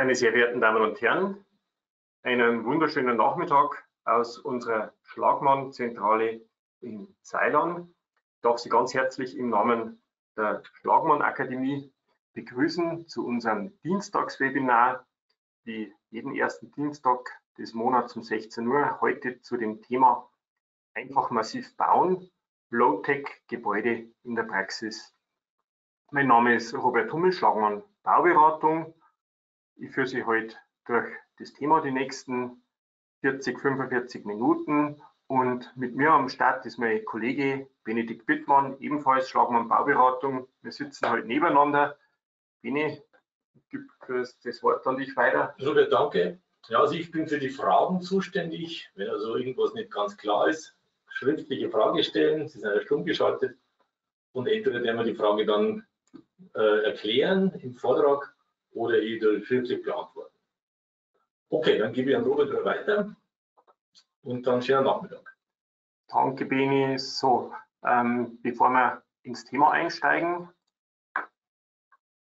Meine sehr verehrten Damen und Herren, einen wunderschönen Nachmittag aus unserer Schlagmann-Zentrale in Ceylon. Ich darf Sie ganz herzlich im Namen der Schlagmann-Akademie begrüßen zu unserem Dienstagswebinar, wie jeden ersten Dienstag des Monats um 16 Uhr, heute zu dem Thema Einfach massiv bauen, Low-Tech-Gebäude in der Praxis. Mein Name ist Robert Hummel, Schlagmann Bauberatung. Ich führe Sie heute durch das Thema die nächsten 40, 45 Minuten und mit mir am Start ist mein Kollege Benedikt Bittmann, ebenfalls Schlagmann Bauberatung. Wir sitzen heute nebeneinander. Bene, gebe das Wort an dich weiter. Robert, danke. Ja, also ich bin für die Fragen zuständig. Wenn also irgendwas nicht ganz klar ist, schriftliche Frage stellen. Sie sind ja stumm geschaltet. Und entweder werden wir die Frage dann äh, erklären im Vortrag oder jeder schriftlich beantworten. Okay, dann gebe ich an Robert weiter und dann schönen Nachmittag. Danke, Beni. So, ähm, bevor wir ins Thema einsteigen,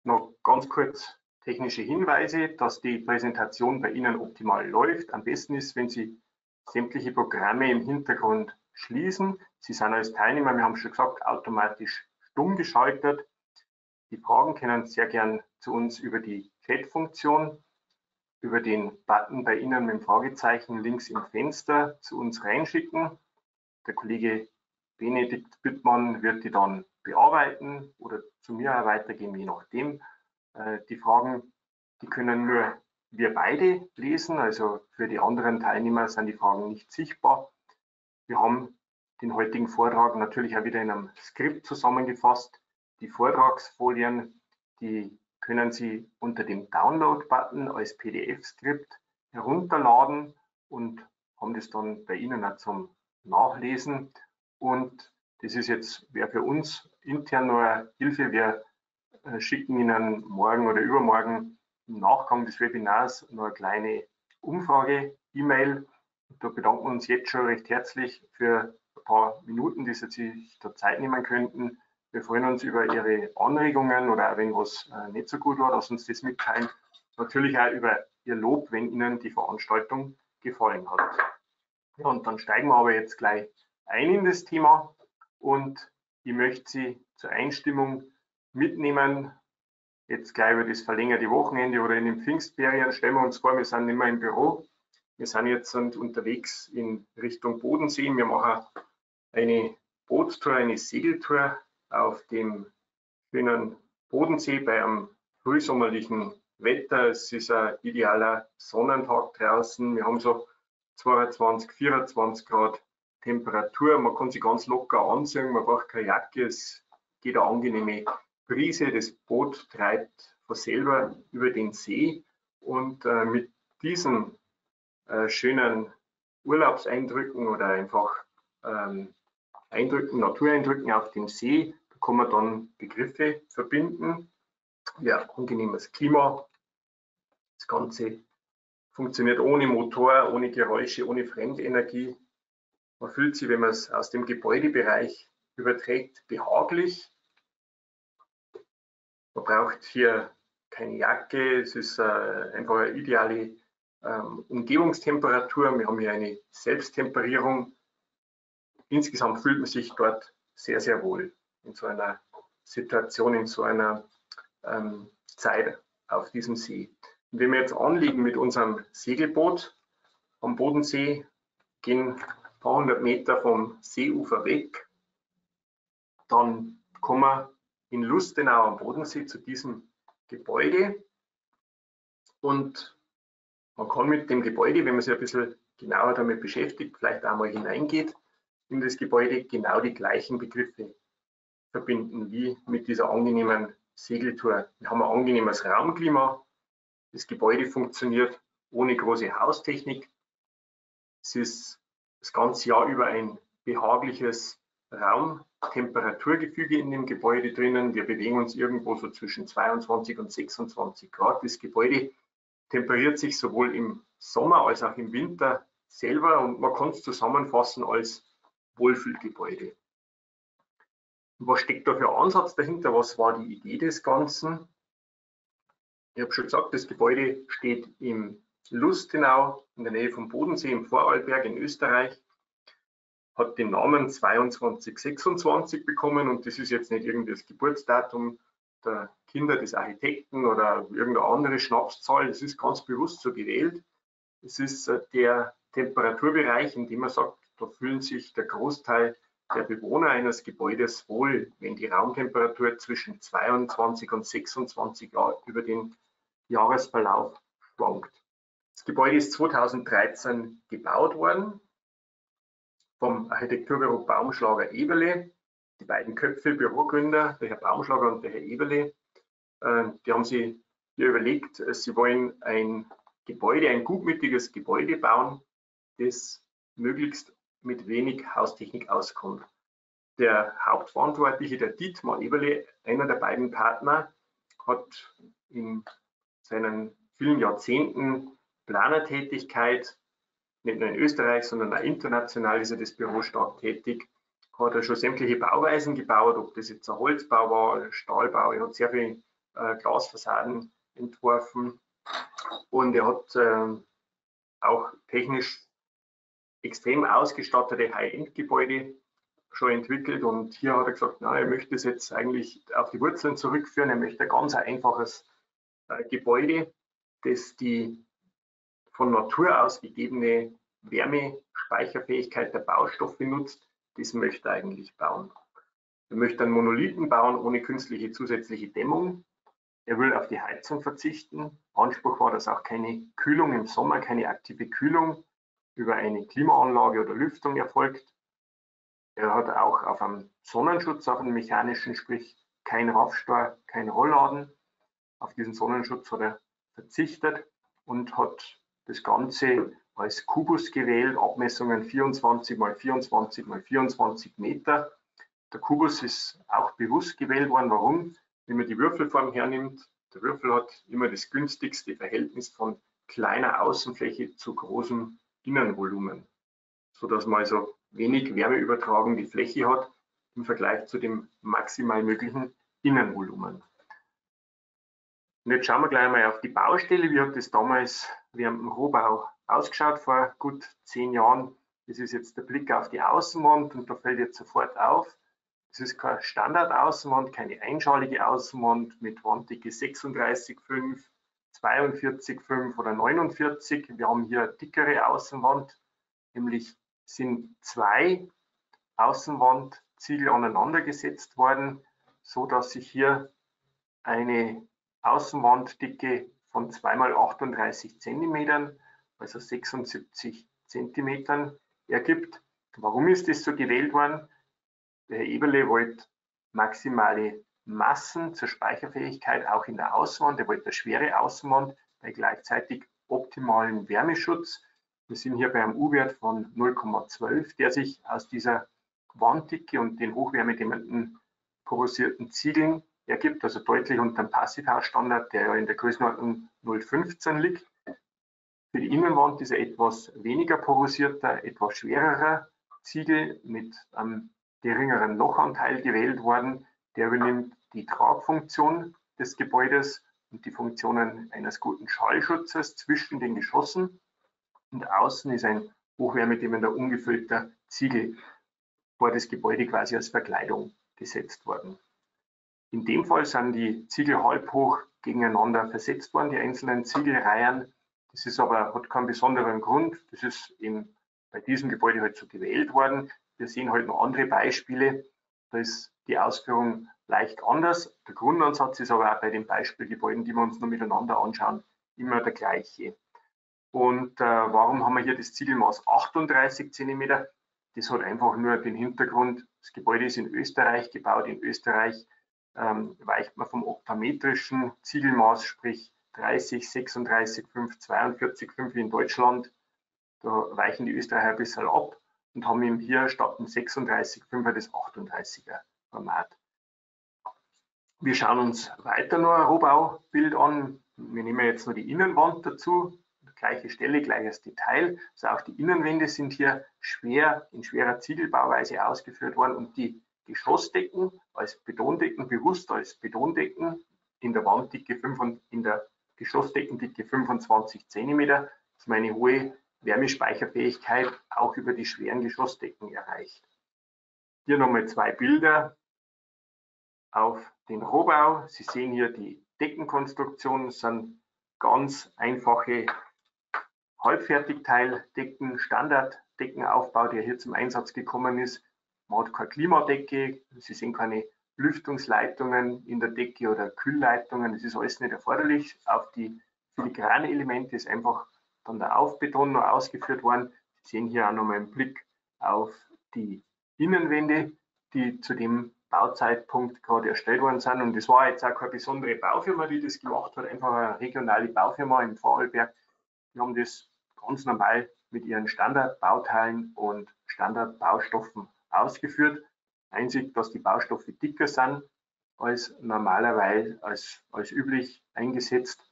noch ganz kurz technische Hinweise, dass die Präsentation bei Ihnen optimal läuft. Am besten ist, wenn Sie sämtliche Programme im Hintergrund schließen. Sie sind als Teilnehmer, wir haben schon gesagt, automatisch stumm geschaltet. Die Fragen können sehr gern zu uns über die Chat-Funktion, über den Button bei Ihnen mit dem Fragezeichen links im Fenster zu uns reinschicken. Der Kollege Benedikt Bittmann wird die dann bearbeiten oder zu mir weitergeben, je nachdem. Äh, die Fragen, die können nur wir beide lesen, also für die anderen Teilnehmer sind die Fragen nicht sichtbar. Wir haben den heutigen Vortrag natürlich auch wieder in einem Skript zusammengefasst. Die Vortragsfolien, die können Sie unter dem Download-Button als PDF-Skript herunterladen und haben das dann bei Ihnen auch zum Nachlesen. Und das ist jetzt, wäre für uns intern nur eine Hilfe. Wir äh, schicken Ihnen morgen oder übermorgen im Nachgang des Webinars noch eine kleine Umfrage-E-Mail. Da bedanken wir uns jetzt schon recht herzlich für ein paar Minuten, die Sie sich da Zeit nehmen könnten. Wir freuen uns über Ihre Anregungen oder auch wenn was äh, nicht so gut war, dass uns das mitteilen. Natürlich auch über Ihr Lob, wenn Ihnen die Veranstaltung gefallen hat. Und dann steigen wir aber jetzt gleich ein in das Thema und ich möchte Sie zur Einstimmung mitnehmen, jetzt gleich über das verlängerte Wochenende oder in den Pfingstferien. Stellen wir uns vor, wir sind nicht mehr im Büro. Wir sind jetzt unterwegs in Richtung Bodensee. Wir machen eine Bootstour, eine Segeltour auf dem schönen Bodensee bei einem frühsommerlichen Wetter. Es ist ein idealer Sonnentag draußen. Wir haben so 22, 24 Grad Temperatur. Man kann sich ganz locker anziehen. Man braucht keine Jacke. Es geht eine angenehme Brise. Das Boot treibt von selber über den See. Und äh, mit diesen äh, schönen Urlaubseindrücken oder einfach ähm, Eindrücken, Natureindrücken auf dem See kann man dann Begriffe verbinden. Ja, angenehmes Klima. Das Ganze funktioniert ohne Motor, ohne Geräusche, ohne Fremdenergie. Man fühlt sich, wenn man es aus dem Gebäudebereich überträgt, behaglich. Man braucht hier keine Jacke, es ist äh, einfach eine ideale ähm, Umgebungstemperatur. Wir haben hier eine Selbsttemperierung. Insgesamt fühlt man sich dort sehr, sehr wohl in so einer Situation, in so einer ähm, Zeit auf diesem See. Und wenn wir jetzt anliegen mit unserem Segelboot am Bodensee, gehen ein paar hundert Meter vom Seeufer weg, dann kommen wir in Lustenau am Bodensee zu diesem Gebäude und man kann mit dem Gebäude, wenn man sich ein bisschen genauer damit beschäftigt, vielleicht einmal hineingeht in das Gebäude, genau die gleichen Begriffe verbinden wie mit dieser angenehmen Segeltour. Wir haben ein angenehmes Raumklima. Das Gebäude funktioniert ohne große Haustechnik. Es ist das ganze Jahr über ein behagliches Raumtemperaturgefüge in dem Gebäude drinnen. Wir bewegen uns irgendwo so zwischen 22 und 26 Grad. Das Gebäude temperiert sich sowohl im Sommer als auch im Winter selber und man kann es zusammenfassen als Wohlfühlgebäude. Was steckt da für Ansatz dahinter? Was war die Idee des Ganzen? Ich habe schon gesagt, das Gebäude steht im Lustenau in der Nähe vom Bodensee im Vorarlberg in Österreich. Hat den Namen 2226 bekommen und das ist jetzt nicht irgendein Geburtsdatum der Kinder des Architekten oder irgendeine andere Schnapszahl. Das ist ganz bewusst so gewählt. Es ist äh, der Temperaturbereich, in dem man sagt, da fühlen sich der Großteil der Bewohner eines Gebäudes wohl, wenn die Raumtemperatur zwischen 22 und 26 Grad über den Jahresverlauf schwankt. Das Gebäude ist 2013 gebaut worden vom Architekturbüro Baumschlager Eberle. Die beiden Köpfe, Bürogründer, der Herr Baumschlager und der Herr Eberle, äh, die haben sich hier überlegt, äh, sie wollen ein Gebäude, ein gutmütiges Gebäude bauen, das möglichst mit wenig Haustechnik auskommt. Der Hauptverantwortliche, der Dietmar Eberle, einer der beiden Partner, hat in seinen vielen Jahrzehnten Planertätigkeit, nicht nur in Österreich, sondern auch international ist er das Büro stark tätig, hat er schon sämtliche Bauweisen gebaut, ob das jetzt ein Holzbau war, Stahlbau, er hat sehr viele äh, Glasfassaden entworfen und er hat äh, auch technisch extrem ausgestattete High-End-Gebäude schon entwickelt und hier hat er gesagt, na, er möchte es jetzt eigentlich auf die Wurzeln zurückführen, er möchte ein ganz einfaches äh, Gebäude, das die von Natur aus gegebene Wärmespeicherfähigkeit der Baustoffe nutzt, das möchte er eigentlich bauen. Er möchte einen Monolithen bauen ohne künstliche zusätzliche Dämmung. Er will auf die Heizung verzichten. Anspruch war, dass auch keine Kühlung im Sommer, keine aktive Kühlung über eine Klimaanlage oder Lüftung erfolgt. Er hat auch auf einen Sonnenschutz, auf einen mechanischen, sprich kein Raffstor, kein Rollladen. Auf diesen Sonnenschutz hat er verzichtet und hat das Ganze als Kubus gewählt, Abmessungen 24 mal 24 mal 24 Meter. Der Kubus ist auch bewusst gewählt worden. Warum? Wenn man die Würfelform hernimmt, der Würfel hat immer das günstigste Verhältnis von kleiner Außenfläche zu großem Innenvolumen, sodass man also wenig wärmeübertragende Fläche hat im Vergleich zu dem maximal möglichen Innenvolumen. Und jetzt schauen wir gleich mal auf die Baustelle. Wie hat das damals während dem Rohbau ausgeschaut vor gut zehn Jahren? Das ist jetzt der Blick auf die Außenwand und da fällt jetzt sofort auf, es ist keine Standardaußenwand, keine einschalige Außenwand mit Wanddicke 36,5 42,5 oder 49. Wir haben hier dickere Außenwand, nämlich sind zwei Außenwandziegel aneinandergesetzt worden, so dass sich hier eine Außenwanddicke von 2 x 38 cm, also 76 cm ergibt. Warum ist das so gewählt worden? Der Herr Eberle wollte maximale Massen zur Speicherfähigkeit auch in der Außenwand. Er wollte eine schwere Außenwand bei gleichzeitig optimalen Wärmeschutz. Wir sind hier bei einem U-Wert von 0,12, der sich aus dieser Wanddicke und den hochwärmedämmenden porosierten Ziegeln ergibt, also deutlich unter dem Passivhausstandard, der ja in der Größenordnung 0,15 liegt. Für die Innenwand ist er etwas weniger porosierter, etwas schwererer Ziegel mit einem geringeren Lochanteil gewählt worden. Der übernimmt die Tragfunktion des Gebäudes und die Funktionen eines guten Schallschutzes zwischen den Geschossen. Und außen ist ein hochwärmedämmender, ungefüllter Ziegel vor das Gebäude quasi als Verkleidung gesetzt worden. In dem Fall sind die Ziegel halb hoch gegeneinander versetzt worden, die einzelnen Ziegelreihen. Das ist aber, hat keinen besonderen Grund. Das ist eben bei diesem Gebäude halt so gewählt worden. Wir sehen halt noch andere Beispiele. Da ist die Ausführung leicht anders. Der Grundansatz ist aber auch bei den Beispielgebäuden, die wir uns noch miteinander anschauen, immer der gleiche. Und äh, warum haben wir hier das Ziegelmaß 38 cm? Das hat einfach nur den Hintergrund, das Gebäude ist in Österreich gebaut. In Österreich ähm, weicht man vom oktametrischen Ziegelmaß, sprich 30, 36, 5, 42, 5 wie in Deutschland. Da weichen die Österreicher ein bisschen ab und haben eben hier statt dem 36, 5 das 38er Format. Wir schauen uns weiter noch ein Rohbaubild an. Wir nehmen jetzt nur die Innenwand dazu. Gleiche Stelle, gleiches Detail. Also auch die Innenwände sind hier schwer in schwerer Ziegelbauweise ausgeführt worden und die Geschossdecken als Betondecken, bewusst als Betondecken in der Wanddicke 5 und in der Geschossdeckendicke 25 cm, dass man eine hohe Wärmespeicherfähigkeit auch über die schweren Geschossdecken erreicht. Hier nochmal zwei Bilder auf den Rohbau. Sie sehen hier die Deckenkonstruktion, das sind ganz einfache Halbfertigteildecken, Standarddeckenaufbau, der hier zum Einsatz gekommen ist. Man hat keine Klimadecke, Sie sehen keine Lüftungsleitungen in der Decke oder Kühlleitungen, das ist alles nicht erforderlich. Auf die filigrane Elemente ist einfach dann der Aufbeton noch ausgeführt worden. Sie sehen hier auch nochmal einen Blick auf die Innenwände, die zu dem Bauzeitpunkt gerade erstellt worden sind. Und das war jetzt auch keine besondere Baufirma, die das gemacht hat, einfach eine regionale Baufirma im Vorarlberg. Die haben das ganz normal mit ihren Standardbauteilen und Standardbaustoffen ausgeführt. Einzig, dass die Baustoffe dicker sind als normalerweise, als, als üblich eingesetzt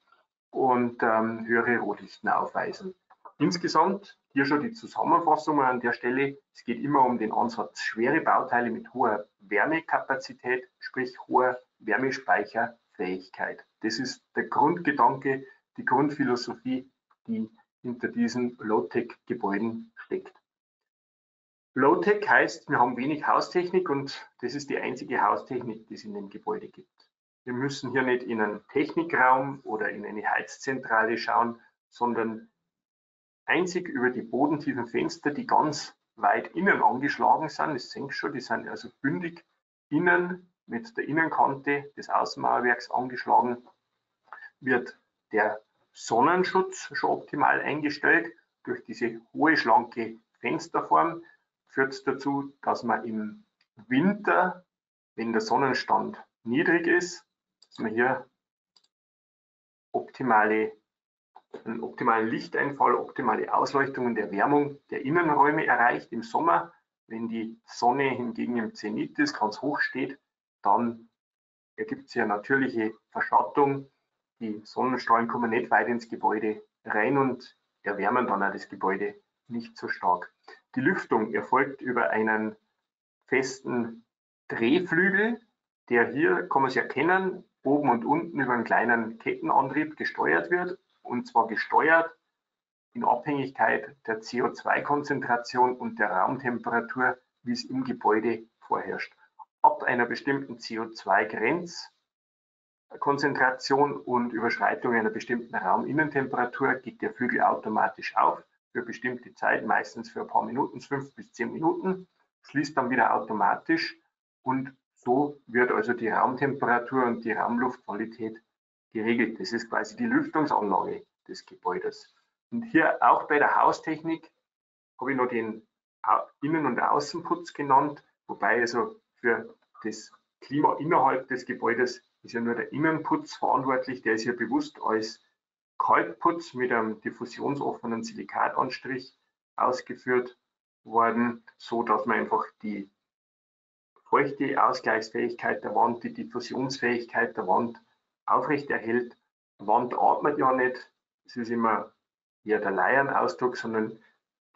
und ähm, höhere Rohdichten aufweisen. Insgesamt hier schon die Zusammenfassung an der Stelle. Es geht immer um den Ansatz schwere Bauteile mit hoher Wärmekapazität, sprich hoher Wärmespeicherfähigkeit. Das ist der Grundgedanke, die Grundphilosophie, die hinter diesen Low-Tech-Gebäuden steckt. Low-Tech heißt, wir haben wenig Haustechnik und das ist die einzige Haustechnik, die es in dem Gebäude gibt. Wir müssen hier nicht in einen Technikraum oder in eine Heizzentrale schauen, sondern einzig über die bodentiefen Fenster, die ganz weit innen angeschlagen sind, das seht schon, die sind also bündig innen mit der Innenkante des Außenmauerwerks angeschlagen, wird der Sonnenschutz schon optimal eingestellt. Durch diese hohe, schlanke Fensterform führt es dazu, dass man im Winter, wenn der Sonnenstand niedrig ist, dass man hier optimale, einen optimalen Lichteinfall, optimale Ausleuchtung und Erwärmung der Innenräume erreicht. Im Sommer, wenn die Sonne hingegen im Zenit ist, ganz hoch steht, dann ergibt sich eine natürliche Verschattung. Die Sonnenstrahlen kommen nicht weit ins Gebäude rein und erwärmen dann auch das Gebäude nicht so stark. Die Lüftung erfolgt über einen festen Drehflügel, der hier, kann man es erkennen, oben und unten über einen kleinen Kettenantrieb gesteuert wird. Und zwar gesteuert in Abhängigkeit der CO2-Konzentration und der Raumtemperatur, wie es im Gebäude vorherrscht. Ab einer bestimmten CO2-Grenzkonzentration und Überschreitung einer bestimmten Rauminnentemperatur geht der Flügel automatisch auf für bestimmte Zeit, meistens für ein paar Minuten, fünf bis zehn Minuten, schließt dann wieder automatisch und so wird also die Raumtemperatur und die Raumluftqualität geregelt. Das ist quasi die Lüftungsanlage des Gebäudes. Und hier auch bei der Haustechnik habe ich noch den Innen- und Außenputz genannt, wobei also für das Klima innerhalb des Gebäudes ist ja nur der Innenputz verantwortlich, der ist hier bewusst als Kalkputz mit einem diffusionsoffenen Silikatanstrich ausgeführt worden, so dass man einfach die feuchte Ausgleichsfähigkeit der Wand, die Diffusionsfähigkeit der Wand aufrechterhält. Die Wand atmet ja nicht, es ist immer eher der Laienausdruck, sondern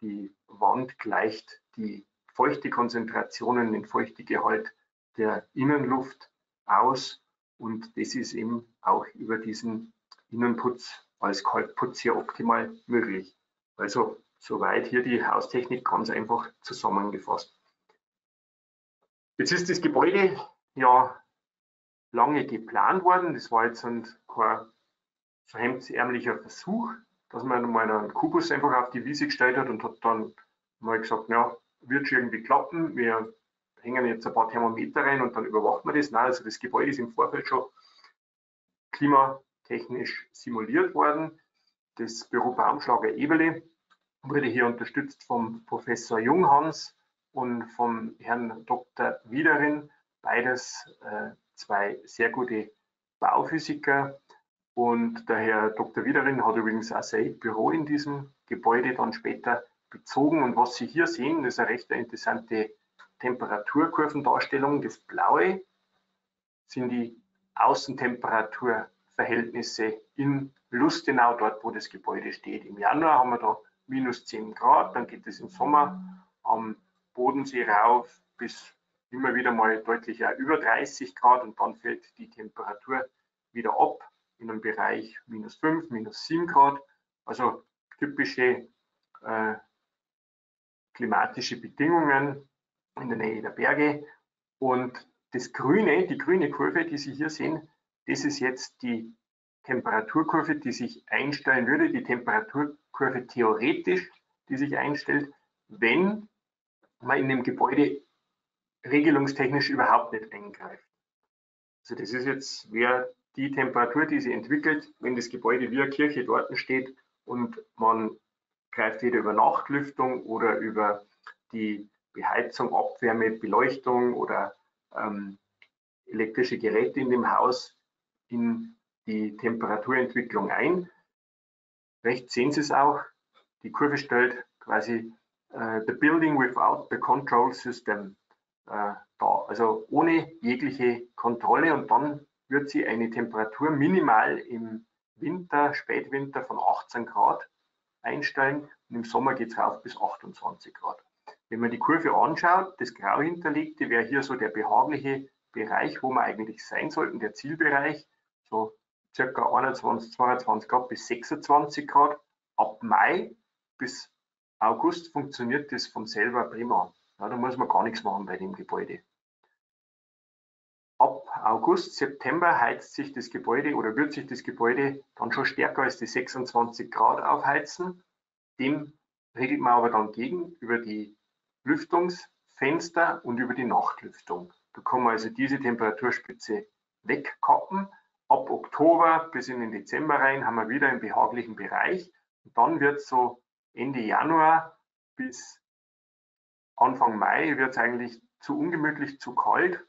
die Wand gleicht die feuchte Konzentrationen, den Feuchtegehalt der Innenluft aus und das ist eben auch über diesen Innenputz als Kalkputz hier optimal möglich. Also soweit hier die Haustechnik ganz einfach zusammengefasst. Jetzt ist das Gebäude ja lange geplant worden. Das war jetzt ein kein so hemdsärmlicher Versuch, dass man mal einen Kubus einfach auf die Wiese gestellt hat und hat dann mal gesagt, ja, wird schon irgendwie klappen. Wir hängen jetzt ein paar Thermometer rein und dann überwachen wir das. Nein, also das Gebäude ist im Vorfeld schon klimatechnisch simuliert worden. Das Büro Baumschlager Eberle wurde hier unterstützt vom Professor Junghans und vom Herrn Dr. Wiederin, beides äh, zwei sehr gute Bauphysiker. Und der Herr Dr. Wiederin hat übrigens auch sein Büro in diesem Gebäude dann später bezogen. Und was Sie hier sehen, ist eine recht interessante Temperaturkurvendarstellung. Das Blaue sind die Außentemperaturverhältnisse in Lustenau, dort wo das Gebäude steht. Im Januar haben wir da minus 10 Grad, dann geht es im Sommer am Bodensee rauf bis immer wieder mal deutlich über 30 Grad und dann fällt die Temperatur wieder ab. in einem Bereich minus 5, minus 7 Grad, also typische äh, klimatische Bedingungen in der Nähe der Berge. Und das Grüne, die grüne Kurve, die Sie hier sehen, das ist jetzt die Temperaturkurve, die sich einstellen würde, die Temperaturkurve theoretisch, die sich einstellt, wenn man in dem Gebäude regelungstechnisch überhaupt nicht eingreift. Also das ist jetzt, wäre die Temperatur, die sich entwickelt, wenn das Gebäude wie eine Kirche dort steht und man greift weder über Nachtlüftung oder über die Beheizung, Abwärme, Beleuchtung oder ähm, elektrische Geräte in dem Haus in die Temperaturentwicklung ein. Rechts sehen Sie es auch. Die Kurve stellt quasi the building without the control system uh, dar, also ohne jegliche Kontrolle und dann wird sie eine Temperatur minimal im Winter, Spätwinter von 18 Grad einstellen und im Sommer geht es rauf bis 28 Grad. Wenn man die Kurve anschaut, das grau hinterlegte wäre hier so der behagliche Bereich, wo wir eigentlich sein sollten, der Zielbereich, so circa 21, 22 Grad bis 26 Grad. Ab Mai bis August funktioniert das von selber prima. Ja, da muss man gar nichts machen bei dem Gebäude. Ab August, September heizt sich das Gebäude oder wird sich das Gebäude dann schon stärker als die 26 Grad aufheizen. Dem regelt man aber dann gegen über die Lüftungsfenster und über die Nachtlüftung. Da kann man also diese Temperaturspitze wegkappen. Ab Oktober bis in den Dezember rein haben wir wieder einen behaglichen Bereich. Und dann wird es so Ende Januar bis Anfang Mai wird es eigentlich zu ungemütlich, zu kalt.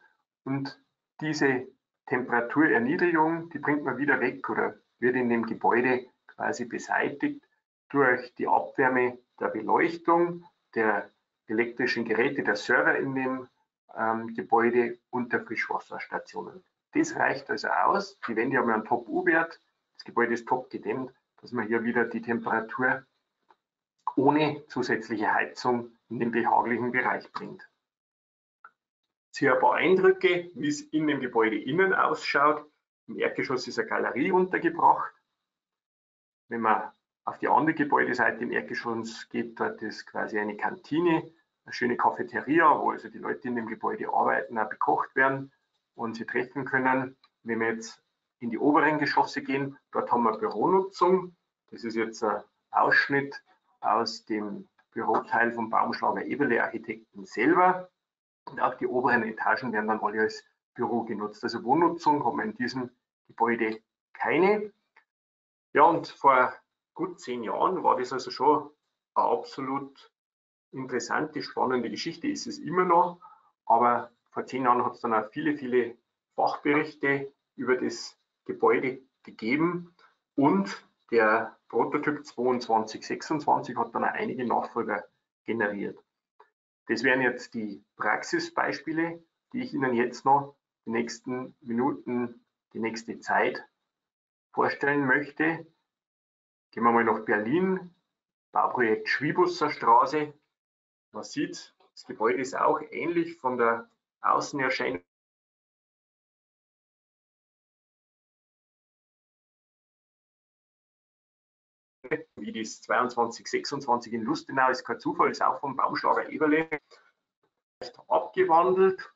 Und diese Temperaturerniedrigung, die bringt man wieder weg oder wird in dem Gebäude quasi beseitigt durch die Abwärme der Beleuchtung, der elektrischen Geräte, der Server in dem ähm, Gebäude und der Frischwasserstationen. Das reicht also aus. Die Wände haben einen Top-U-Wert. Das Gebäude ist top gedämmt, dass man hier wieder die Temperatur ohne zusätzliche Heizung in den behaglichen Bereich bringt. Hier ein paar Eindrücke, wie es in dem Gebäude innen ausschaut. Im Erdgeschoss ist eine Galerie untergebracht. Wenn man auf die andere Gebäudeseite im Erdgeschoss geht, dort ist quasi eine Kantine, eine schöne Cafeteria, wo also die Leute in dem Gebäude arbeiten, auch bekocht werden und sie treffen können. Wenn wir jetzt in die oberen Geschosse gehen, dort haben wir Büronutzung. Das ist jetzt ein Ausschnitt aus dem Büroteil vom Baumschlager Eberle Architekten selber. Und auch die oberen Etagen werden dann alle als Büro genutzt. Also Wohnnutzung haben wir in diesem Gebäude keine. Ja, und vor gut zehn Jahren war das also schon eine absolut interessante, spannende Geschichte, ist es immer noch. Aber vor zehn Jahren hat es dann auch viele, viele Fachberichte über das Gebäude gegeben und der Prototyp 2226 hat dann einige Nachfolger generiert. Das wären jetzt die Praxisbeispiele, die ich Ihnen jetzt noch die nächsten Minuten, die nächste Zeit vorstellen möchte. Gehen wir mal nach Berlin, Bauprojekt Schwiebusser Straße. Man sieht, das Gebäude ist auch ähnlich von der Außenerscheinung wie das 22, 26 in Lustenau, ist kein Zufall, ist auch vom Baumschlager Eberle abgewandelt.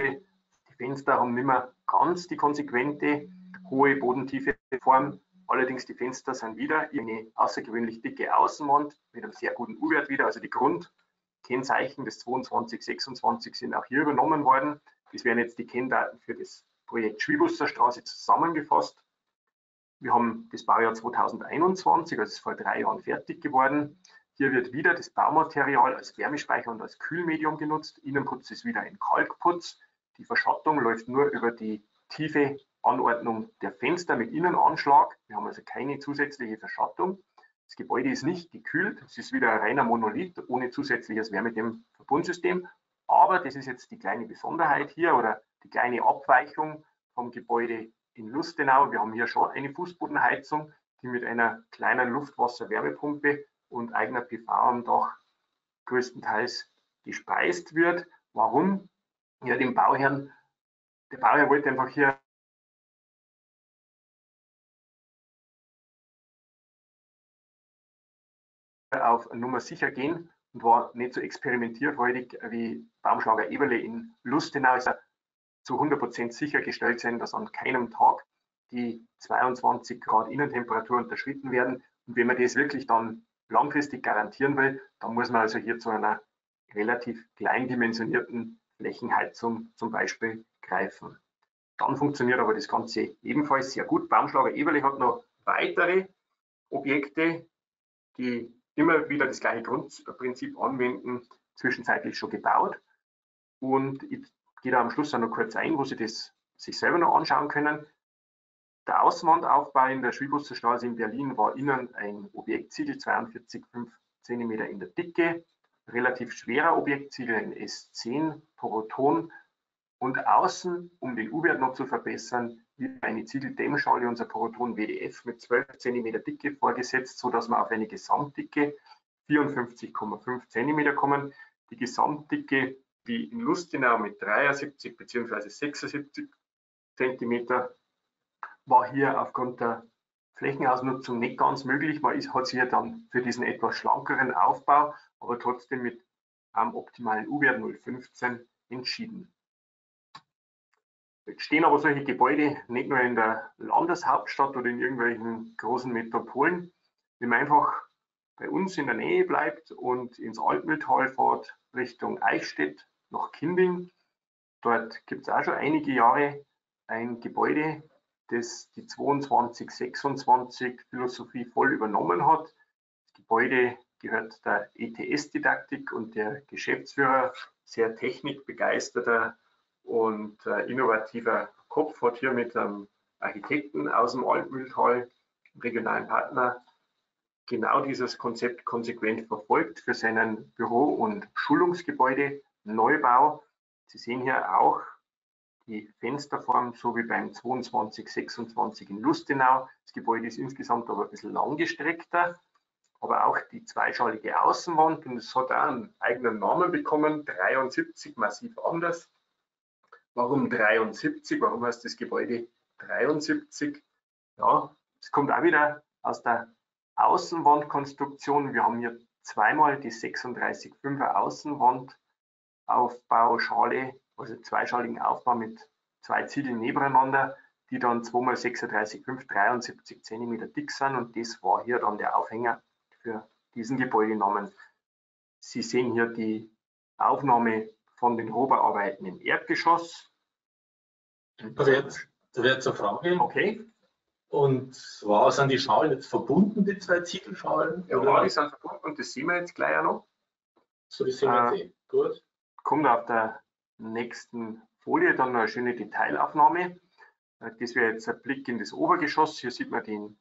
Die Fenster haben nicht mehr ganz die konsequente hohe bodentiefe Form. Allerdings die Fenster sind wieder eine außergewöhnlich dicke Außenwand mit einem sehr guten U-Wert wieder. Also die Grundkennzeichen des 22, 26 sind auch hier übernommen worden. Das wären jetzt die Kenndaten für das Projekt Schwibusser Straße zusammengefasst. Wir haben das Baujahr 2021, also vor drei Jahren fertig geworden. Hier wird wieder das Baumaterial als Wärmespeicher und als Kühlmedium genutzt. Innenputz ist wieder ein Kalkputz. Die Verschattung läuft nur über die tiefe Anordnung der Fenster mit Innenanschlag. Wir haben also keine zusätzliche Verschattung. Das Gebäude ist nicht gekühlt. Es ist wieder ein reiner Monolith ohne zusätzliches Wärmedämmverbundsystem. Aber das ist jetzt die kleine Besonderheit hier oder die kleine Abweichung vom Gebäude in Lustenau. Wir haben hier schon eine Fußbodenheizung, die mit einer kleinen Luftwasserwärmepumpe und eigener PV am Dach größtenteils gespeist wird. Warum? Ja, dem Bauherrn, der Bauherr wollte einfach hier auf Nummer sicher gehen und war nicht so experimentierfreudig wie Baumschlager Eberle in Lustenau. Zu 100% sichergestellt sein, dass an keinem Tag die 22 Grad Innentemperatur unterschritten werden. Und wenn man das wirklich dann langfristig garantieren will, dann muss man also hier zu einer relativ kleindimensionierten Flächenheizung zum Beispiel greifen. Dann funktioniert aber das Ganze ebenfalls sehr gut. Baumschlager Eberle hat noch weitere Objekte, die immer wieder das gleiche Grundprinzip anwenden, zwischenzeitlich schon gebaut. Und ich gehe da am Schluss auch noch kurz ein, wo Sie das sich selber noch anschauen können. Der Außenwandaufbau in der Schwibusser Straße in Berlin war innen ein Objektsiegel, 42,5 cm in der Dicke, relativ schwerer Objektsiegel, ein S10 Proton und außen, um den U-Wert noch zu verbessern, wird eine Ziegeldämmschale, unser Proton WDF, mit 12 cm Dicke vorgesetzt, sodass wir auf eine Gesamtdicke 54,5 cm kommen. Die Gesamtdicke wie in Lustenau mit 73 bzw. 76 cm war hier aufgrund der Flächenausnutzung nicht ganz möglich. Man ist, hat sich ja dann für diesen etwas schlankeren Aufbau, aber trotzdem mit einem optimalen U-Wert 0,15 entschieden. Jetzt stehen aber solche Gebäude nicht nur in der Landeshauptstadt oder in irgendwelchen großen Metropolen. Wenn man einfach bei uns in der Nähe bleibt und ins Altmühltal fährt Richtung Eichstätt nach Kinding, dort gibt es auch schon einige Jahre ein Gebäude, das die 2226 Philosophie voll übernommen hat. Das Gebäude gehört der ETS-Didaktik und der Geschäftsführer, sehr technikbegeisterter und äh, innovativer Kopf hat hier mit einem Architekten aus dem Altmühltal, regionalen Partner, genau dieses Konzept konsequent verfolgt für seinen Büro- und Schulungsgebäude Neubau. Sie sehen hier auch die Fensterform, so wie beim 2226 in Lustenau. Das Gebäude ist insgesamt aber ein bisschen langgestreckter, aber auch die zweischalige Außenwand und es hat auch einen eigenen Namen bekommen, 73 massiv anders. Warum 73? Warum heißt das Gebäude 73? Ja, es kommt auch wieder aus der Außenwandkonstruktion. Wir haben hier zweimal die 36,5er Außenwandaufbauschale, also zweischaligen Aufbau mit zwei Ziegeln nebeneinander, die dann 2x36,5, 73 cm dick sind und das war hier dann der Aufhänger für diesen Gebäudenamen. Sie sehen hier die Aufnahme von den Rohbauarbeiten im Erdgeschoss. Also jetzt, da wäre zur Frage. Okay. Und zwar sind die Schalen jetzt verbunden, die zwei Ziegelschalen? Ja, oder? die sind verbunden und das sehen wir jetzt gleich auch noch. So, das sehen wir äh, jetzt eh. Gut. Kommt auf der nächsten Folie dann noch eine schöne Detailaufnahme. Äh, das wäre jetzt ein Blick in das Obergeschoss. Hier sieht man den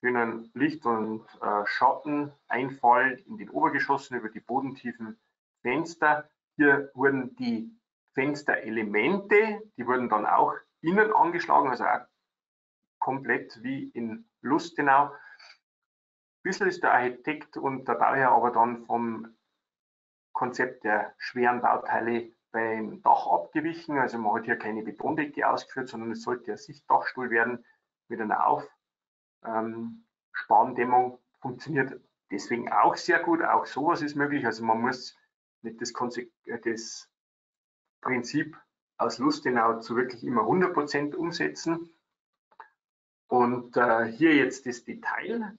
schönen Licht- und äh, Schatteneinfall in den Obergeschossen über die bodentiefen Fenster. Hier wurden die Fensterelemente, die wurden dann auch innen angeschlagen, also auch komplett wie in Lustenau. Ein bisschen ist der Architekt und der Bauherr aber dann vom Konzept der schweren Bauteile beim Dach abgewichen. Also man hat hier keine Betondecke ausgeführt, sondern es sollte ein Sichtdachstuhl werden mit einer Aufspandämmung. Ähm, Funktioniert deswegen auch sehr gut. Auch sowas ist möglich. Also man muss nicht das, Konse das Prinzip aus Lustenau zu wirklich immer 100% umsetzen. Und äh, hier jetzt das Detail.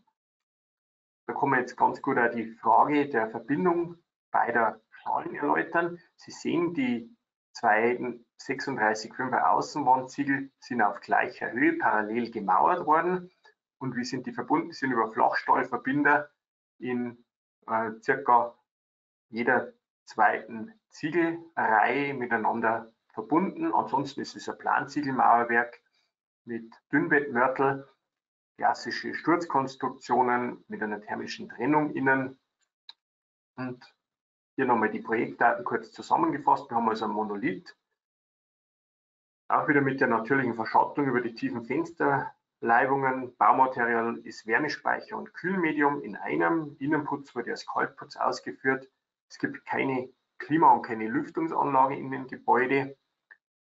Da man jetzt ganz gut auch die Frage der Verbindung beider Schalen erläutern. Sie sehen, die zwei 36,5er Außenwandziegel sind auf gleicher Höhe parallel gemauert worden. Und wie sind die verbunden? Sind über Flachstahlverbinder in äh, circa jeder zweiten Ziegelreihe miteinander verbunden. Ansonsten ist es ein Planziegelmauerwerk mit Dünnbettmörtel, klassische Sturzkonstruktionen mit einer thermischen Trennung innen. Und hier nochmal die Projektdaten kurz zusammengefasst. Wir haben also ein Monolith, auch wieder mit der natürlichen Verschattung über die tiefen Fensterleibungen. Baumaterial ist Wärmespeicher und Kühlmedium in einem. Innenputz wurde als Kaltputz ausgeführt. Es gibt keine Klima- und keine Lüftungsanlage in dem Gebäude.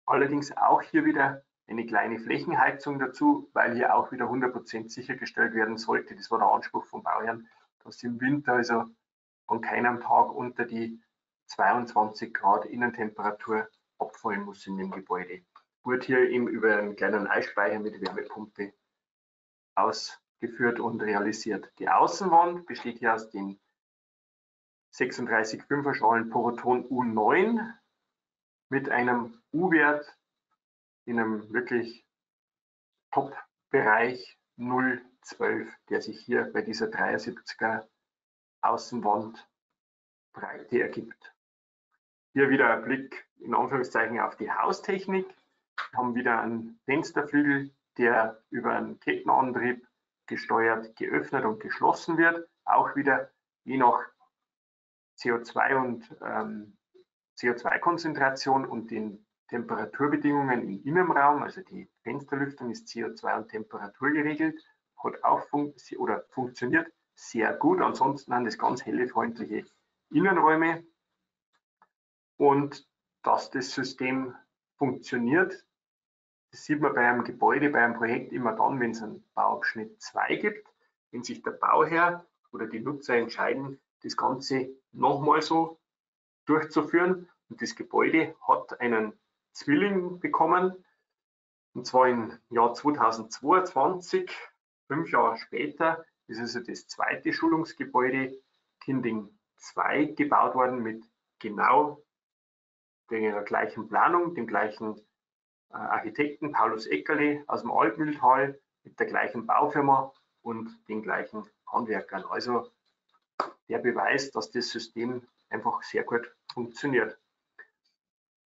Allerdings auch hier wieder eine kleine Flächenheizung dazu, weil hier auch wieder 100% sichergestellt werden sollte. Das war der Anspruch vom Bauherrn, dass im Winter also an keinem Tag unter die 22 Grad Innentemperatur abfallen muss in dem Gebäude. Wird hier eben über einen kleinen Eisspeicher mit Wärmepumpe ausgeführt und realisiert. Die Außenwand besteht hier aus den 36,5er Schalen Poroton U9 mit einem U-Wert in einem wirklich Top-Bereich 0,12, der sich hier bei dieser 73er Außenwand Breite ergibt. Hier wieder ein Blick in Anführungszeichen auf die Haustechnik. Wir haben wieder einen Fensterflügel, der über einen Kettenantrieb gesteuert geöffnet und geschlossen wird. Auch wieder je nach CO2 und ähm, CO2-Konzentration und den Temperaturbedingungen im Innenraum, also die Fensterlüftung ist CO2 und Temperatur geregelt, hat auch fun oder funktioniert sehr gut. Ansonsten haben das ganz helle, freundliche Innenräume. Und dass das System funktioniert, das sieht man bei einem Gebäude, bei einem Projekt immer dann, wenn es einen Bauabschnitt 2 gibt, wenn sich der Bauherr oder die Nutzer entscheiden, das Ganze nochmal so durchzuführen. Und das Gebäude hat einen Zwilling bekommen, und zwar im Jahr 2022, fünf Jahre später, ist also das zweite Schulungsgebäude Kinding 2 gebaut worden mit genau der gleichen Planung, dem gleichen äh, Architekten Paulus Eckerle aus dem Altmühltal, mit der gleichen Baufirma und den gleichen Handwerkern. Also der Beweis, dass das System einfach sehr gut funktioniert.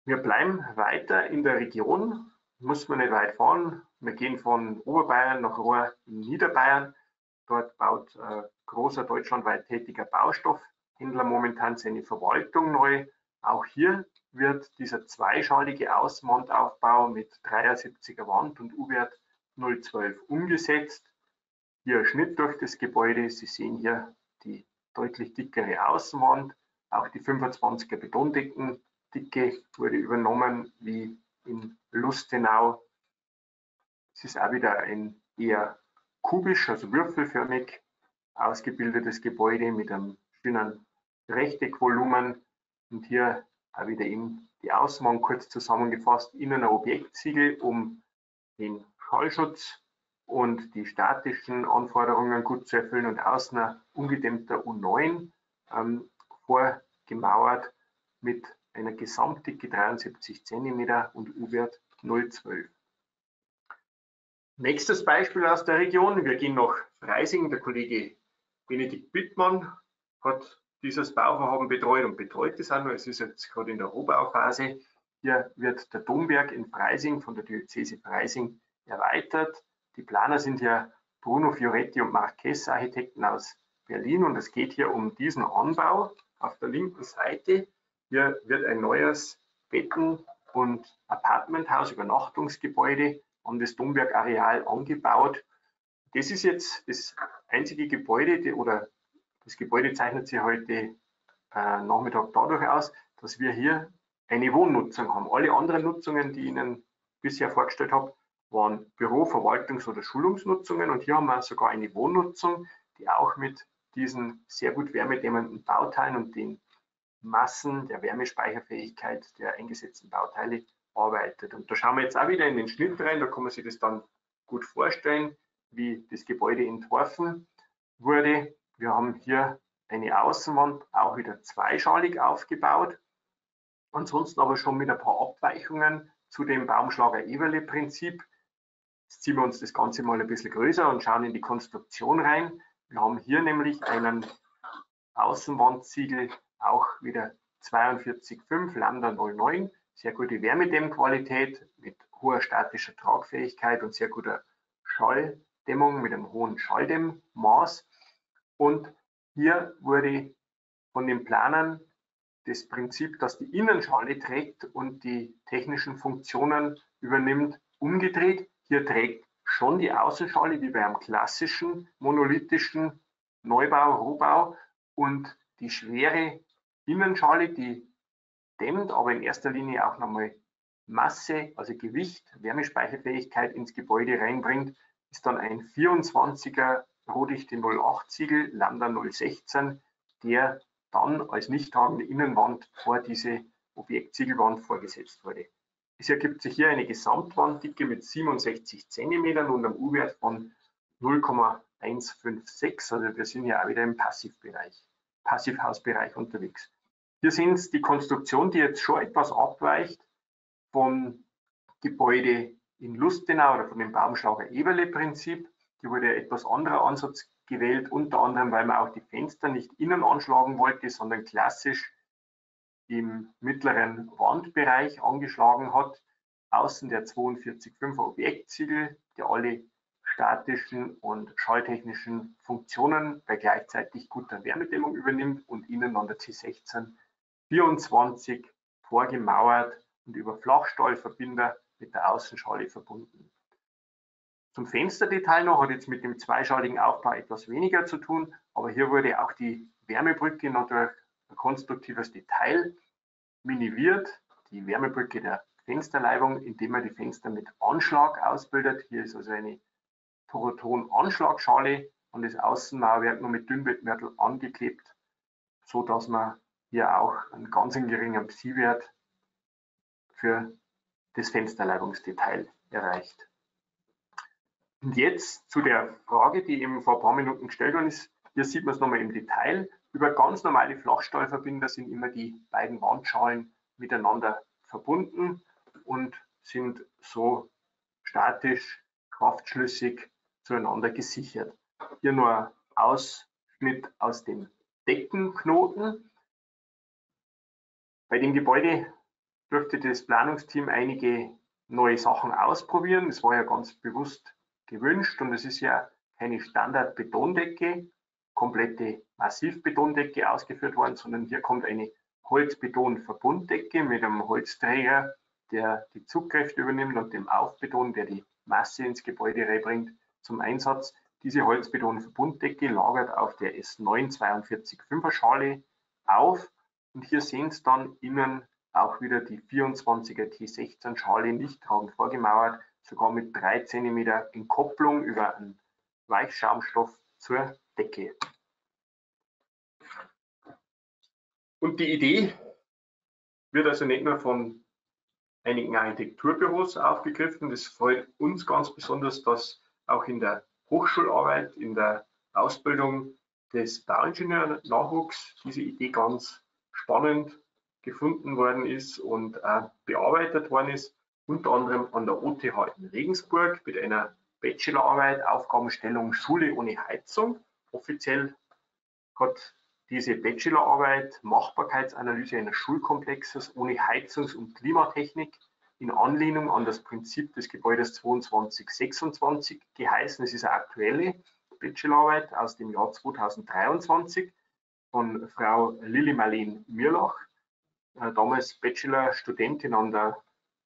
Wir bleiben weiter in der Region, muss man nicht weit fahren. Wir gehen von Oberbayern nach Rohr in Niederbayern. Dort baut äh, großer deutschlandweit tätiger Baustoffhändler momentan seine Verwaltung neu. Auch hier wird dieser zweischalige Außenwandaufbau mit 73er Wand und U-Wert 012 umgesetzt. Hier Schnitt durch das Gebäude. Sie sehen hier die deutlich dickere Außenwand. Auch die 25er Betondeckendicke wurde übernommen wie in Lustenau. Es ist auch wieder ein eher kubisch, also würfelförmig ausgebildetes Gebäude mit einem schönen Rechteckvolumen. Und hier auch wieder eben die Außenwand kurz zusammengefasst, innen ein Objektsiegel, um den Schallschutz und die statischen Anforderungen gut zu erfüllen und außen ein ungedämmter U9 ähm, vorgemauert mit einer Gesamtdicke 73 cm und U-Wert 0,12. Nächstes Beispiel aus der Region. Wir gehen nach Freising. Der Kollege Benedikt Bittmann hat dieses Bauvorhaben betreut und betreut es auch noch. Es ist jetzt gerade in der Rohbauphase. Hier wird der Domberg in Freising von der Diözese Freising erweitert. Die Planer sind ja Bruno Fioretti und Marquez Architekten aus Berlin und es geht hier um diesen Anbau auf der linken Seite. Hier wird ein neues Betten- und Apartmenthaus, Übernachtungsgebäude an das Domberg-Areal angebaut. Das ist jetzt das einzige Gebäude die, oder das Gebäude zeichnet sich heute äh, Nachmittag dadurch aus, dass wir hier eine Wohnnutzung haben. Alle anderen Nutzungen, die ich Ihnen bisher vorgestellt habe, waren Büro-, Verwaltungs- oder Schulungsnutzungen und hier haben wir sogar eine Wohnnutzung, die auch mit diesen sehr gut wärmedämmenden Bauteilen und den Massen der Wärmespeicherfähigkeit der eingesetzten Bauteile arbeitet. Und da schauen wir jetzt auch wieder in den Schnitt rein, da kann man sich das dann gut vorstellen, wie das Gebäude entworfen wurde. Wir haben hier eine Außenwand auch wieder zweischalig aufgebaut, ansonsten aber schon mit ein paar Abweichungen zu dem Baumschlager-Eberle-Prinzip. Jetzt ziehen wir uns das Ganze mal ein bisschen größer und schauen in die Konstruktion rein. Wir haben hier nämlich einen Außenwandziegel, auch wieder 42,5 Lambda 09 sehr gute Wärmedämmqualität mit hoher statischer Tragfähigkeit und sehr guter Schalldämmung mit einem hohen Schalldämmmaß. Und hier wurde von den Planern das Prinzip, dass die Innenschale trägt und die technischen Funktionen übernimmt, umgedreht. Hier trägt schon die Außenschale wie bei einem klassischen monolithischen Neubau, Rohbau und die schwere Innenschale, die dämmt, aber in erster Linie auch nochmal Masse, also Gewicht, Wärmespeicherfähigkeit ins Gebäude reinbringt, ist dann ein 24er Rohdichte 08 Ziegel, Lambda 016, der dann als nicht tragende Innenwand vor diese Objektziegelwand vorgesetzt wurde. Es ergibt sich hier eine Gesamtwanddicke mit 67 cm und einem U-Wert von 0,156. Also wir sind ja auch wieder im Passivbereich, Passivhausbereich unterwegs. Hier sehen Sie die Konstruktion, die jetzt schon etwas abweicht vom Gebäude in Lustenau oder von dem Baumschlager-Eberle-Prinzip. Hier wurde ein etwas anderer Ansatz gewählt, unter anderem, weil man auch die Fenster nicht innen anschlagen wollte, sondern klassisch im mittleren Wandbereich angeschlagen hat. Außen der 42,5er Objektsiegel, der alle statischen und schalltechnischen Funktionen bei gleichzeitig guter Wärmedämmung übernimmt und innen an der C16 24 vorgemauert und über Flachstahlverbinder mit der Außenschale verbunden. Zum Fensterdetail noch hat jetzt mit dem zweischaligen Aufbau etwas weniger zu tun, aber hier wurde auch die Wärmebrücke durch ein konstruktives Detail minimiert, die Wärmebrücke der Fensterleibung, indem man die Fenster mit Anschlag ausbildet. Hier ist also eine Poroton-Anschlagschale und das Außenmauerwerk nur mit Dünnbettmörtel angeklebt, so dass man hier auch einen ganz geringen Psi-Wert für das Fensterleibungsdetail erreicht. Und jetzt zu der Frage, die eben vor ein paar Minuten gestellt worden ist. Hier sieht man es nochmal im Detail. Über ganz normale Flachstahlverbinder sind immer die beiden Wandschalen miteinander verbunden und sind so statisch, kraftschlüssig zueinander gesichert. Hier nur ein Ausschnitt aus dem Deckenknoten. Bei dem Gebäude durfte das Planungsteam einige neue Sachen ausprobieren. Das war ja ganz bewusst gewünscht und es ist ja keine Standard-Betondecke, komplette Massivbetondecke ausgeführt worden, sondern hier kommt eine Holzbeton-Verbunddecke mit einem Holzträger, der die Zugkräfte übernimmt und dem Aufbeton, der die Masse ins Gebäude reinbringt, zum Einsatz. Diese Holzbeton-Verbunddecke lagert auf der S9 42,5er Schale auf und hier sehen Sie dann innen auch wieder die 24er T16 Schale nicht tragend vorgemauert sogar mit 3 cm Entkopplung über einen Weichschaumstoff zur Decke. Und die Idee wird also nicht nur von einigen Architekturbüros aufgegriffen. Das freut uns ganz besonders, dass auch in der Hochschularbeit, in der Ausbildung des Bauingenieur-Nachwuchs diese Idee ganz spannend gefunden worden ist und äh, bearbeitet worden ist unter anderem an der OTH in Regensburg mit einer Bachelorarbeit Aufgabenstellung Schule ohne Heizung. Offiziell hat diese Bachelorarbeit Machbarkeitsanalyse eines Schulkomplexes ohne Heizungs- und Klimatechnik in Anlehnung an das Prinzip des Gebäudes 2226 geheißen. Es ist eine aktuelle Bachelorarbeit aus dem Jahr 2023 von Frau Lilly Marleen Mirlach, äh, damals Bachelorstudentin an der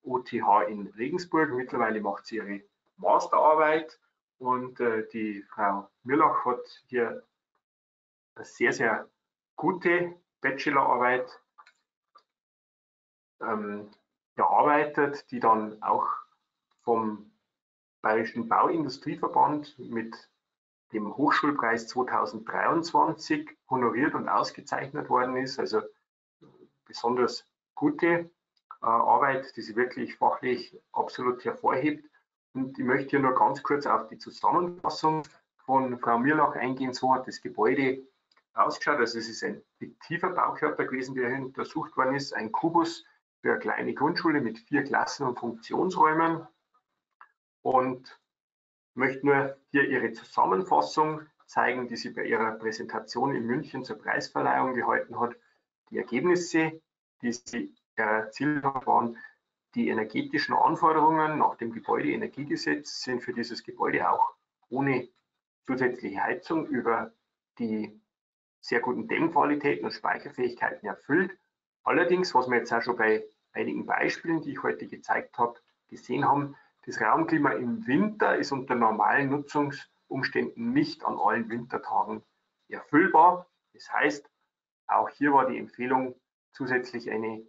OTH in Regensburg. Mittlerweile macht sie ihre Masterarbeit und äh, die Frau Müllach hat hier eine sehr, sehr gute Bachelorarbeit ähm, erarbeitet, die dann auch vom Bayerischen Bauindustrieverband mit dem Hochschulpreis 2023 honoriert und ausgezeichnet worden ist. Also besonders gute äh, Arbeit, die sie wirklich fachlich absolut hervorhebt. Und ich möchte hier nur ganz kurz auf die Zusammenfassung von Frau Mirlach eingehen. So hat das Gebäude ausgeschaut. Also es ist ein fiktiver Baukörper gewesen, der untersucht worden ist. Ein Kubus für eine kleine Grundschule mit vier Klassen und Funktionsräumen. Und möchte nur hier ihre Zusammenfassung zeigen, die sie bei ihrer Präsentation in München zur Preisverleihung gehalten hat. Die Ergebnisse, die sie erzielt waren. Die energetischen Anforderungen nach dem Gebäudeenergiegesetz sind für dieses Gebäude auch ohne zusätzliche Heizung über die sehr guten Dämmqualitäten und Speicherfähigkeiten erfüllt. Allerdings, was wir jetzt auch schon bei einigen Beispielen, die ich heute gezeigt habe, gesehen haben, das Raumklima im Winter ist unter normalen Nutzungsumständen nicht an allen Wintertagen erfüllbar. Das heißt, auch hier war die Empfehlung, zusätzlich eine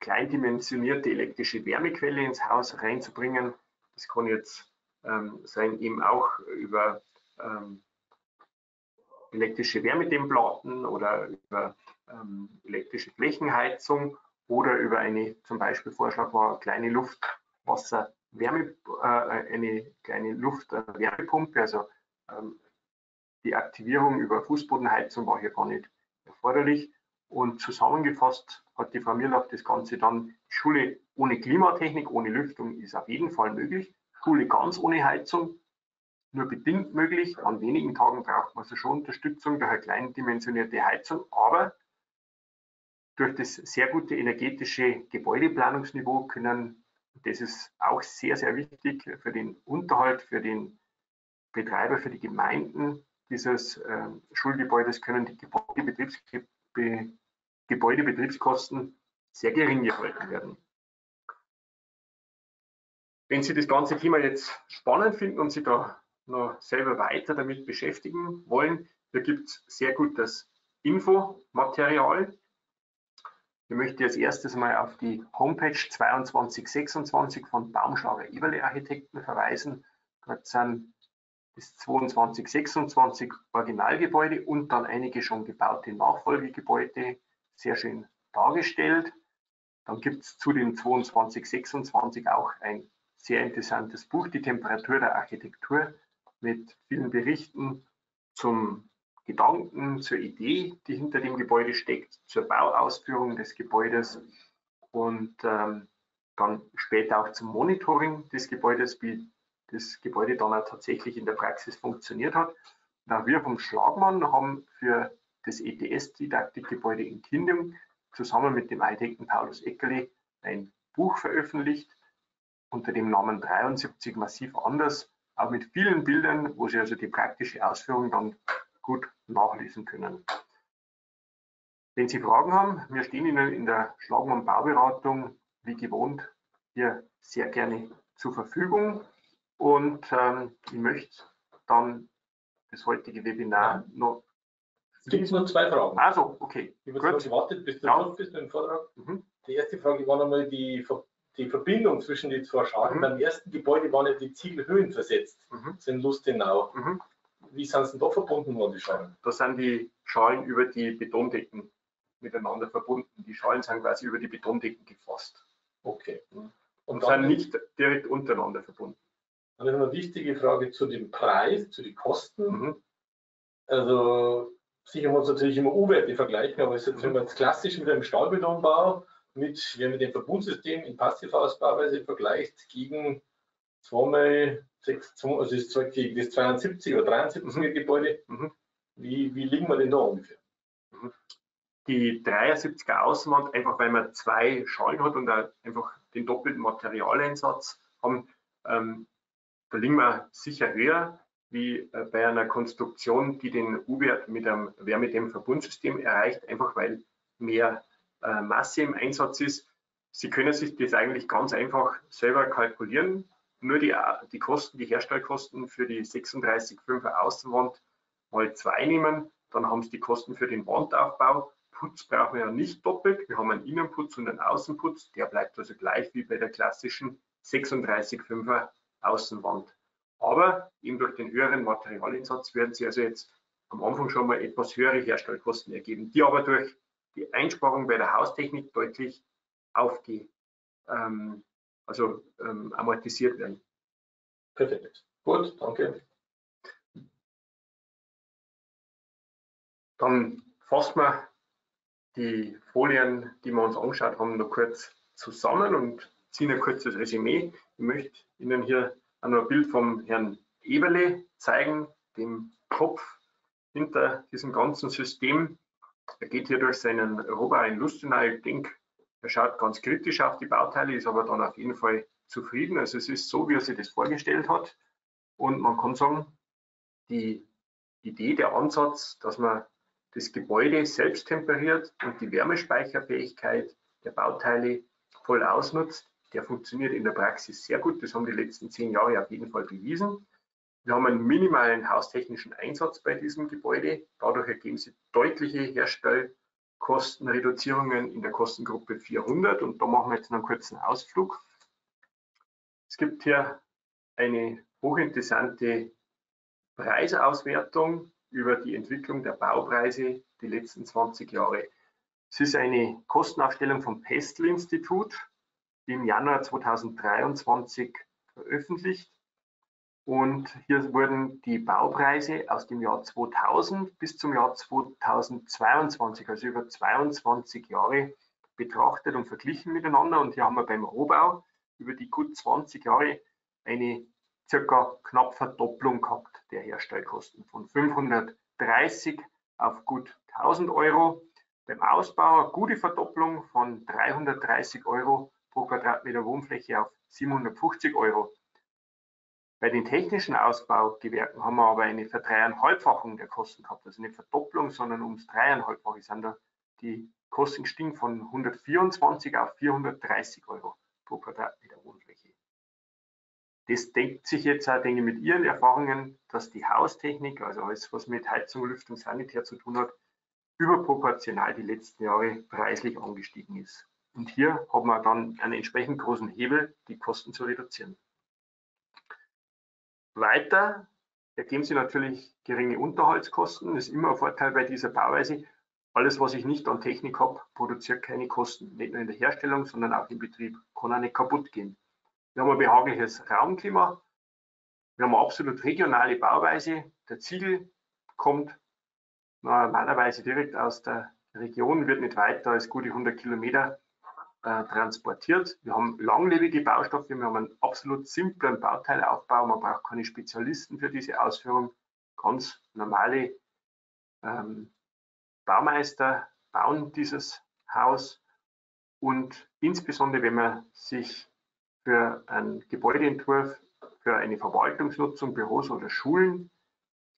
kleindimensionierte elektrische Wärmequelle ins Haus reinzubringen. Das kann jetzt ähm, sein, eben auch über ähm, elektrische Wärmedämmplatten oder über ähm, elektrische Flächenheizung oder über eine, zum Beispiel Vorschlag war, kleine Luftwasser Wärme, äh, eine kleine Luftwärmepumpe, also ähm, die Aktivierung über Fußbodenheizung war hier gar nicht erforderlich. Und zusammengefasst hat die Frau Mirlach das Ganze dann, Schule ohne Klimatechnik, ohne Lüftung ist auf jeden Fall möglich. Schule ganz ohne Heizung, nur bedingt möglich. An wenigen Tagen braucht man also schon Unterstützung eine kleindimensionierte Heizung, aber durch das sehr gute energetische Gebäudeplanungsniveau können, das ist auch sehr, sehr wichtig für den Unterhalt, für den Betreiber, für die Gemeinden dieses äh, Schulgebäudes, können die Gebäudebetriebs Be Gebäudebetriebskosten sehr gering gehalten werden. Wenn Sie das ganze Thema jetzt spannend finden und Sie da noch selber weiter damit beschäftigen wollen, da gibt es sehr gutes Infomaterial. Ich möchte als erstes mal auf die Homepage 2226 von Baumschlager Eberle Architekten verweisen. Dort sind das 2226 Originalgebäude und dann einige schon gebaute Nachfolgegebäude sehr schön dargestellt. Dann gibt es zu den 2226 auch ein sehr interessantes Buch, Die Temperatur der Architektur, mit vielen Berichten zum Gedanken, zur Idee, die hinter dem Gebäude steckt, zur Bauausführung des Gebäudes und ähm, dann später auch zum Monitoring des Gebäudes, wie das Gebäude dann auch tatsächlich in der Praxis funktioniert hat. Und wir vom Schlagmann haben für das ETS-Didaktikgebäude in Kindung zusammen mit dem Architekten Paulus Eckerle ein Buch veröffentlicht unter dem Namen 73 massiv anders, auch mit vielen Bildern, wo Sie also die praktische Ausführung dann gut nachlesen können. Wenn Sie Fragen haben, wir stehen Ihnen in der Schlagmann Bauberatung wie gewohnt hier sehr gerne zur Verfügung und ähm, ich möchte dann das heutige Webinar noch. Es gibt nur zwei Fragen. Also, okay. Ich habe jetzt gewartet, bis du ja. bist mit dem Vortrag. Mhm. Die erste Frage war nochmal die, die Verbindung zwischen den zwei Schalen. Mhm. Beim ersten Gebäude waren ja die Ziegelhöhen versetzt, mhm. sind Lustenau. Mhm wie sind sie denn da verbunden worden, die Schalen? Da sind die Schalen über die Betondecken miteinander verbunden. Die Schalen sind quasi über die Betondecken gefasst. Okay. Und, Und sind nicht direkt untereinander verbunden. Dann ist eine wichtige Frage zu dem Preis, zu den Kosten. Mhm. Also sicher muss natürlich immer U-Werte vergleichen, aber jetzt, mhm. wenn man jetzt klassisch mit einem Stahlbetonbau mit, wenn man den Verbundsystem in Passivausbauweise vergleicht, gegen zweimal sechs, also das, das 72 oder 73 mhm. Gebäude. Mhm. Wie, wie liegen wir denn da ungefähr? Mhm. Die 73er Außenwand, einfach weil man zwei Schalen hat und einfach den doppelten Materialeinsatz haben, ähm, da liegen wir sicher höher wie äh, bei einer Konstruktion, die den U-Wert mit einem Wärmedämmverbundsystem erreicht, einfach weil mehr äh, Masse im Einsatz ist. Sie können sich das eigentlich ganz einfach selber kalkulieren nur die, die Kosten, die Herstellkosten für die 36,5er Außenwand mal zwei nehmen, dann haben Sie die Kosten für den Wandaufbau. Putz brauchen wir ja nicht doppelt. Wir haben einen Innenputz und einen Außenputz. Der bleibt also gleich wie bei der klassischen 36,5er Außenwand. Aber eben durch den höheren Materialinsatz werden Sie also jetzt am Anfang schon mal etwas höhere Herstellkosten ergeben, die aber durch die Einsparung bei der Haustechnik deutlich aufgehen. Ähm, also ähm, amortisiert werden. Perfekt. Gut, danke. Dann fassen wir die Folien, die wir uns angeschaut haben, noch kurz zusammen und ziehen ein kurzes Resümee. Ich möchte Ihnen hier ein Bild vom Herrn Eberle zeigen, dem Kopf hinter diesem ganzen System. Er geht hier durch seinen Roboter in Lustenau. Ich denke, er schaut ganz kritisch auf die Bauteile, ist aber dann auf jeden Fall zufrieden. Also es ist so, wie er sich das vorgestellt hat. Und man kann sagen, die Idee, der Ansatz, dass man das Gebäude selbst temperiert und die Wärmespeicherfähigkeit der Bauteile voll ausnutzt, der funktioniert in der Praxis sehr gut. Das haben die letzten zehn Jahre auf jeden Fall bewiesen. Wir haben einen minimalen haustechnischen Einsatz bei diesem Gebäude. Dadurch ergeben sich deutliche Herstell- Kostenreduzierungen in der Kostengruppe 400 und da machen wir jetzt einen kurzen Ausflug. Es gibt hier eine hochinteressante Preisauswertung über die Entwicklung der Baupreise die letzten 20 Jahre. Es ist eine Kostenaufstellung vom Pestel-Institut im Januar 2023 veröffentlicht. Und hier wurden die Baupreise aus dem Jahr 2000 bis zum Jahr 2022, also über 22 Jahre, betrachtet und verglichen miteinander. Und hier haben wir beim Rohbau über die gut 20 Jahre eine circa knapp Verdopplung gehabt der Herstellkosten von 530 auf gut 1000 Euro. Beim Ausbau eine gute Verdopplung von 330 Euro pro Quadratmeter Wohnfläche auf 750 Euro. Bei den technischen Ausbaugewerken haben wir aber eine Verdreieinhalbfachung der Kosten gehabt, also eine Verdopplung, sondern ums dreieinhalbfache sind da die Kosten gestiegen von 124 auf 430 Euro pro Quadratmeter Wohnfläche. Das denkt sich jetzt auch, denke ich, mit Ihren Erfahrungen, dass die Haustechnik, also alles, was mit Heizung, Lüftung, Sanitär zu tun hat, überproportional die letzten Jahre preislich angestiegen ist. Und hier haben wir dann einen entsprechend großen Hebel, die Kosten zu reduzieren. Weiter ergeben sich natürlich geringe Unterhaltskosten. Das ist immer ein Vorteil bei dieser Bauweise. Alles, was ich nicht an Technik habe, produziert keine Kosten. Nicht nur in der Herstellung, sondern auch im Betrieb. Kann auch nicht kaputt gehen. Wir haben ein behagliches Raumklima. Wir haben eine absolut regionale Bauweise. Der Ziegel kommt normalerweise direkt aus der Region, wird nicht weiter als gute 100 Kilometer äh, transportiert. Wir haben langlebige Baustoffe, wir haben einen absolut simplen Bauteilaufbau, man braucht keine Spezialisten für diese Ausführung. Ganz normale ähm, Baumeister bauen dieses Haus und insbesondere wenn man sich für einen Gebäudeentwurf, für eine Verwaltungsnutzung, Büros oder Schulen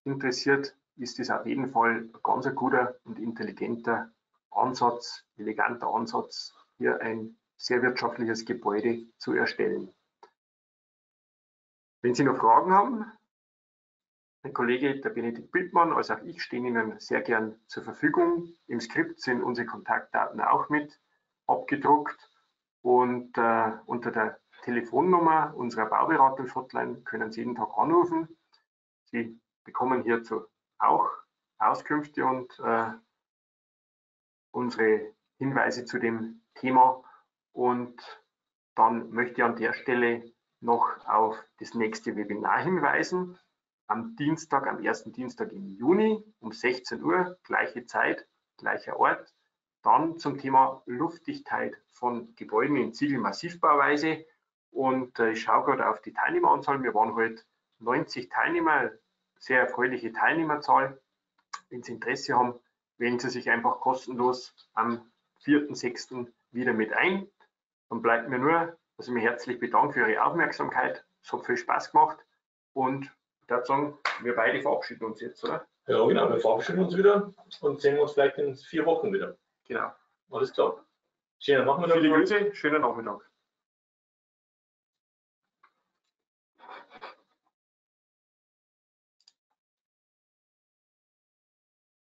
interessiert, ist das auf jeden Fall ein ganz guter und intelligenter Ansatz, eleganter Ansatz, hier ein sehr wirtschaftliches Gebäude zu erstellen. Wenn Sie noch Fragen haben, mein Kollege, der Benedikt Bildmann, als auch ich stehen Ihnen sehr gern zur Verfügung. Im Skript sind unsere Kontaktdaten auch mit abgedruckt und äh, unter der Telefonnummer unserer Bauberatungshotline können Sie jeden Tag anrufen. Sie bekommen hierzu auch Auskünfte und äh, unsere Hinweise zu dem Thema. Und dann möchte ich an der Stelle noch auf das nächste Webinar hinweisen. Am Dienstag, am ersten Dienstag im Juni um 16 Uhr, gleiche Zeit, gleicher Ort. Dann zum Thema Luftdichtheit von Gebäuden in Ziegelmassivbauweise. Und äh, ich schaue gerade auf die Teilnehmeranzahl. Wir waren heute 90 Teilnehmer, sehr erfreuliche Teilnehmerzahl. Wenn Sie Interesse haben, wählen Sie sich einfach kostenlos am 4.6. wieder mit ein. Dann bleibt mir nur, dass ich mich herzlich bedanke für Ihre Aufmerksamkeit. Es hat viel Spaß gemacht und ich würde sagen, wir beide verabschieden uns jetzt, oder? Ja, genau, wir verabschieden uns wieder und sehen uns vielleicht in vier Wochen wieder. Genau. Alles klar. Schönen Nachmittag. Viele Grüße, schönen Nachmittag.